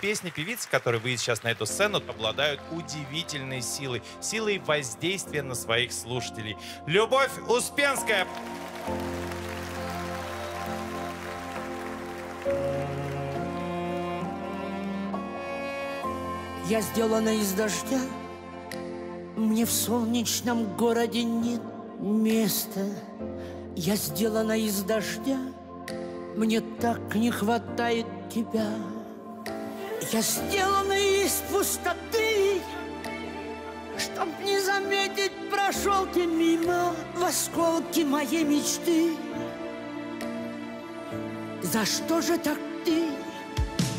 песни певицы, которые выйдет сейчас на эту сцену, обладают удивительной силой, силой воздействия на своих слушателей. Любовь Успенская. Я сделана из дождя, мне в солнечном городе нет места. Я сделана из дождя, мне так не хватает тебя. Я сделана из пустоты, Чтоб не заметить, прошел ты мимо В осколки моей мечты. За что же так ты?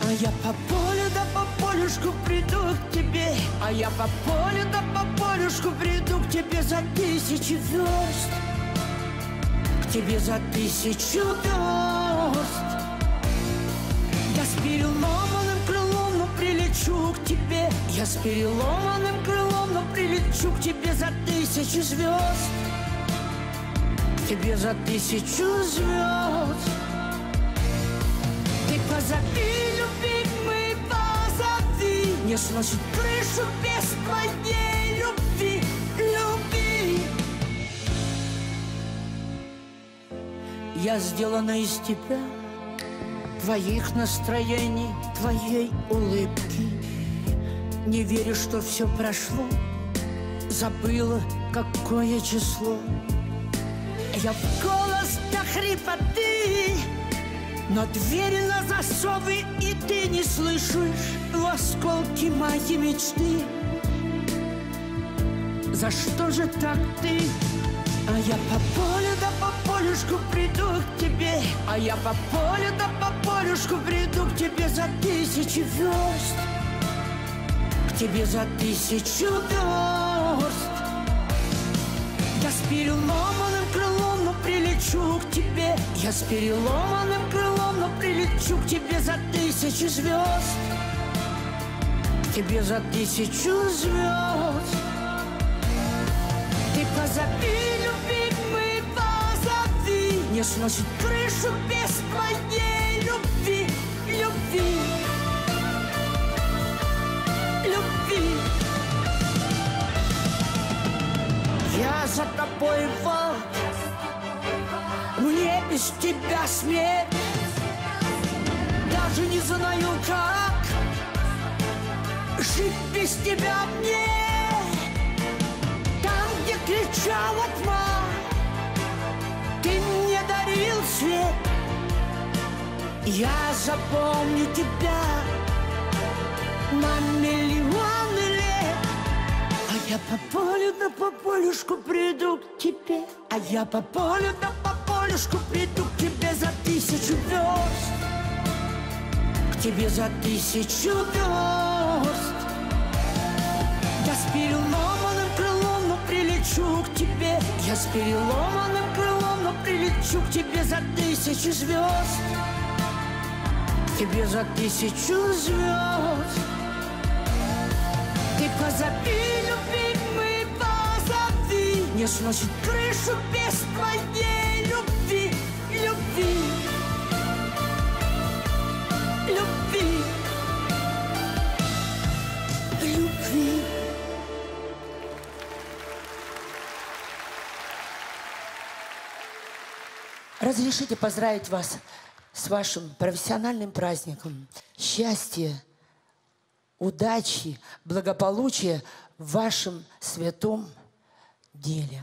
А я по полю да по полюшку приду к тебе А я по полю да по полюшку приду к тебе за тысячи верст К тебе за тысячу верст Я с переломанным крылом, но прилечу к тебе за тысячу звезд. Тебе за тысячу звезд. Ты позови, любимый, позови. Не сносит крышу без твоей любви, любви Я сделана из тебя Твоих настроений, твоей улыбки Не верю, что все прошло. Забыла, какое число. Я в голос до хрипоты но двери на засовы, и ты не слышишь В осколки моей мечты. За что же так ты? А я по полю да по полюшку приду к тебе. А я по полю да по полюшку приду к тебе за тысячи К тебе за тысячу верст. Я с переломанным крылом, но прилечу к тебе. Я с переломанным крылом, но прилечу к тебе за тысячу звезд. Тебе за тысячу звезд. Ты позови, любимый, позови. Не сносит крышу без за тобой волк Мне без тебя смерть. Даже не знаю как Жить без тебя мне. Там, где кричала тьма Ты мне дарил свет. Я запомню тебя На а я по полю да по полюшку приду к тебе. А я по полю да по полюшку приду к тебе за тысячу верст. К тебе за тысячу верст. Я с переломанным крылом, но прилечу к тебе. Я с переломанным крылом, но прилечу к тебе за тысячу звезд. К тебе за тысячу звезд. Ты позови, позови Не сносит крышу без твоей Любви. Любви. Разрешите поздравить вас с вашим профессиональным праздником. Счастья, удачи, благополучия в вашем святом деле.